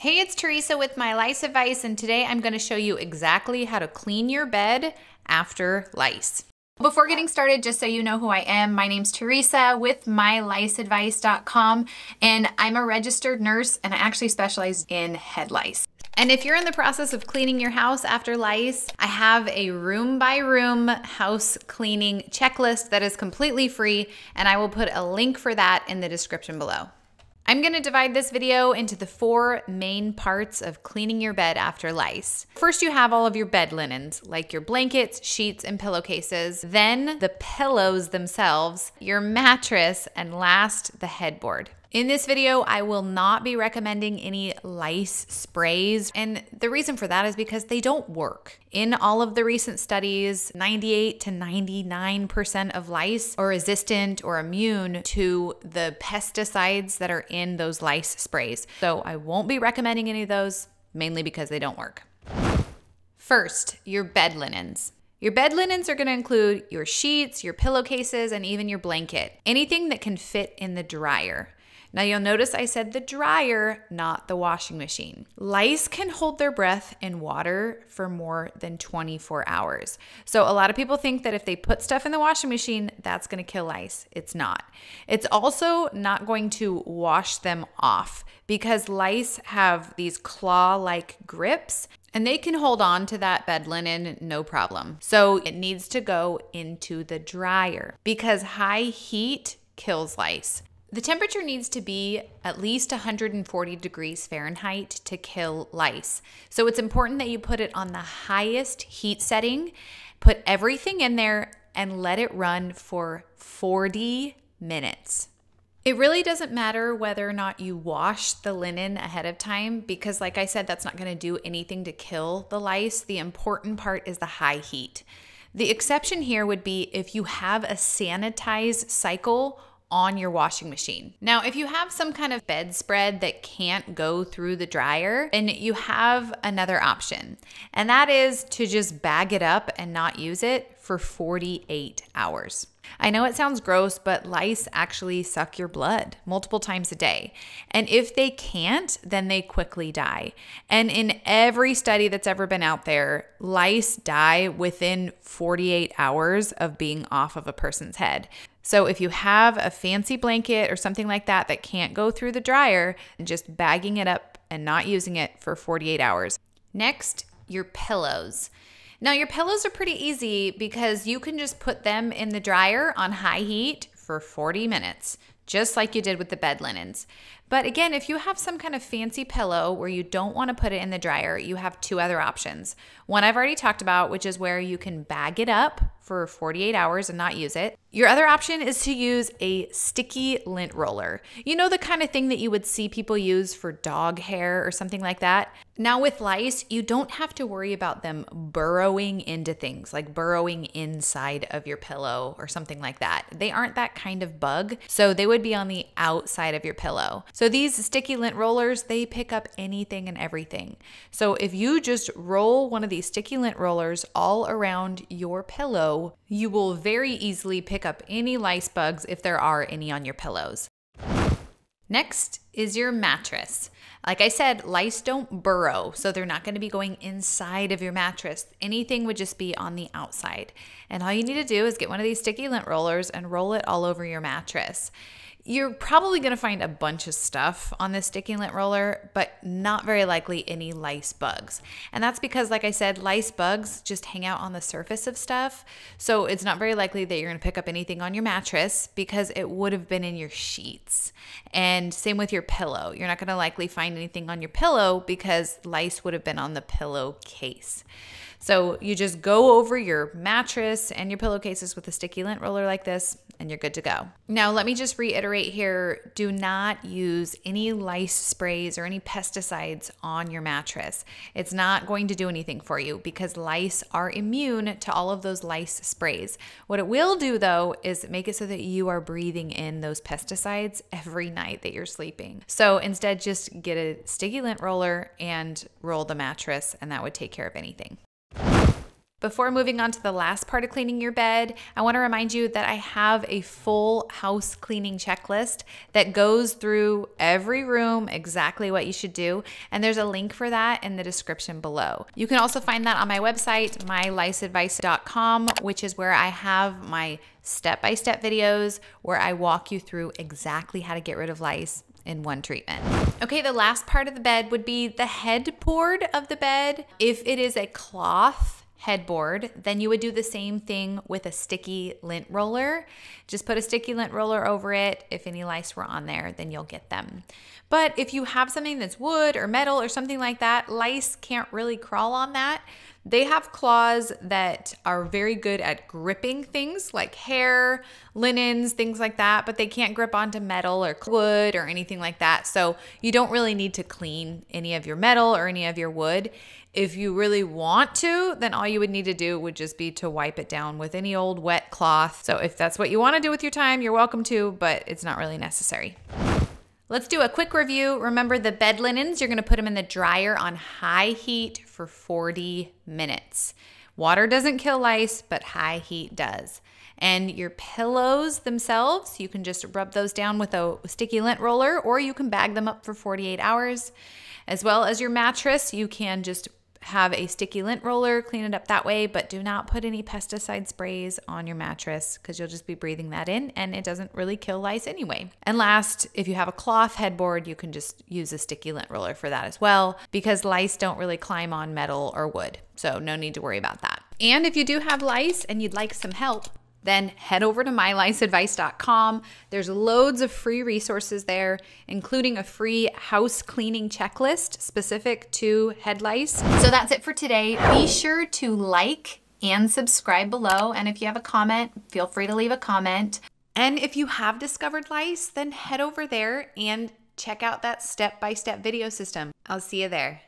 Hey, it's Teresa with My Lice Advice, and today I'm going to show you exactly how to clean your bed after lice. Before getting started, just so you know who I am, my name's Teresa with myliceadvice.com, and I'm a registered nurse and I actually specialize in head lice. And if you're in the process of cleaning your house after lice, I have a room by room house cleaning checklist that is completely free, and I will put a link for that in the description below. I'm gonna divide this video into the four main parts of cleaning your bed after lice. First, you have all of your bed linens, like your blankets, sheets, and pillowcases. Then the pillows themselves, your mattress, and last, the headboard. In this video, I will not be recommending any lice sprays. And the reason for that is because they don't work. In all of the recent studies, 98 to 99% of lice are resistant or immune to the pesticides that are in those lice sprays. So I won't be recommending any of those, mainly because they don't work. First, your bed linens. Your bed linens are going to include your sheets, your pillowcases, and even your blanket. Anything that can fit in the dryer. Now you'll notice I said the dryer, not the washing machine. Lice can hold their breath in water for more than 24 hours. So a lot of people think that if they put stuff in the washing machine, that's going to kill lice. It's not. It's also not going to wash them off because lice have these claw-like grips and they can hold on to that bed linen no problem. So it needs to go into the dryer because high heat kills lice. The temperature needs to be at least 140 degrees Fahrenheit to kill lice. So it's important that you put it on the highest heat setting, put everything in there, and let it run for 40 minutes. It really doesn't matter whether or not you wash the linen ahead of time because, like I said, that's not going to do anything to kill the lice. The important part is the high heat. The exception here would be if you have a sanitized cycle on your washing machine. Now, if you have some kind of bedspread that can't go through the dryer, then you have another option, and that is to just bag it up and not use it for 48 hours. I know it sounds gross, but lice actually suck your blood multiple times a day. And if they can't, then they quickly die. And in every study that's ever been out there, lice die within 48 hours of being off of a person's head. So if you have a fancy blanket or something like that that can't go through the dryer, just bagging it up and not using it for 48 hours. Next, your pillows. Now, your pillows are pretty easy because you can just put them in the dryer on high heat for 40 minutes, just like you did with the bed linens. But again, if you have some kind of fancy pillow where you don't want to put it in the dryer, you have two other options. One I've already talked about, which is where you can bag it up for 48 hours and not use it. Your other option is to use a sticky lint roller. You know, the kind of thing that you would see people use for dog hair or something like that. Now, with lice, you don't have to worry about them burrowing into things, like burrowing inside of your pillow or something like that. They aren't that kind of bug, so they would be on the outside of your pillow. So these sticky lint rollers, they pick up anything and everything. So if you just roll one of these sticky lint rollers all around your pillow, you will very easily pick up any lice bugs if there are any on your pillows. Next is your mattress. Like I said, lice don't burrow, so they're not going to be going inside of your mattress. Anything would just be on the outside. And all you need to do is get one of these sticky lint rollers and roll it all over your mattress. You're probably going to find a bunch of stuff on this sticky lint roller, but not very likely any lice bugs. And that's because, like I said, lice bugs just hang out on the surface of stuff. So it's not very likely that you're going to pick up anything on your mattress because it would have been in your sheets. And same with your pillow. You're not going to likely find anything on your pillow because lice would have been on the pillow case. So you just go over your mattress and your pillowcases with a sticky lint roller like this, and you're good to go. Now, let me just reiterate here do not use any lice sprays or any pesticides on your mattress. It's not going to do anything for you because lice are immune to all of those lice sprays. What it will do, though, is make it so that you are breathing in those pesticides every night that you're sleeping. So instead, just get a sticky lint roller and roll the mattress, and that would take care of anything. Before moving on to the last part of cleaning your bed, I want to remind you that I have a full house cleaning checklist that goes through every room, exactly what you should do. And there's a link for that in the description below. You can also find that on my website, myliceadvice.com, which is where I have my step by step videos where I walk you through exactly how to get rid of lice in one treatment. Okay, the last part of the bed would be the headboard of the bed. If it is a cloth, headboard, then you would do the same thing with a sticky lint roller. Just put a sticky lint roller over it. If any lice were on there, then you'll get them. But if you have something that's wood or metal or something like that, lice can't really crawl on that. They have claws that are very good at gripping things like hair, linens, things like that, but they can't grip onto metal or wood or anything like that. So you don't really need to clean any of your metal or any of your wood. If you really want to, then all you would need to do would just be to wipe it down with any old wet cloth. So if that's what you want to do with your time, you're welcome to, but it's not really necessary. Let's do a quick review. Remember the bed linens, you're gonna put them in the dryer on high heat for 40 minutes. Water doesn't kill lice, but high heat does. And your pillows themselves, you can just rub those down with a sticky lint roller or you can bag them up for 48 hours. As well as your mattress, you can just have a sticky lint roller, clean it up that way, but do not put any pesticide sprays on your mattress because you'll just be breathing that in and it doesn't really kill lice anyway. And last, if you have a cloth headboard, you can just use a sticky lint roller for that as well because lice don't really climb on metal or wood. So no need to worry about that. And if you do have lice and you'd like some help, then head over to myliceadvice.com. There's loads of free resources there, including a free house cleaning checklist specific to head lice. So that's it for today. Be sure to like and subscribe below. And if you have a comment, feel free to leave a comment. And if you have discovered lice, then head over there and check out that step by step video system. I'll see you there.